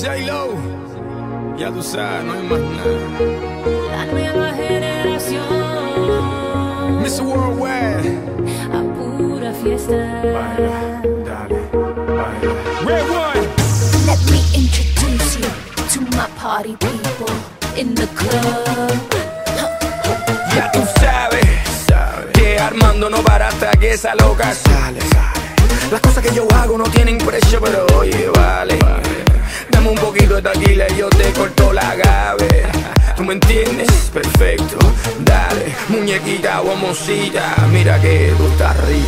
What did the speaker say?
J-Lo, ya tú sabes, no hay más nada. La nueva generación. Mr. Worldwide. A pura fiesta. Baila, dale, baila. Red One. Let me introduce you to my party people in the club. Ya tú sabes, sabes que Armando no para hasta que esa loca sale, sale. Las cosas que yo hago no tienen precio, pero oye, vale. Dame un poquito de taquila y yo te corto la gabe. ¿Tú me entiendes? Perfecto. Dale, muñequita o mira que tú estás rica.